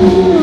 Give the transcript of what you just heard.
Ooh.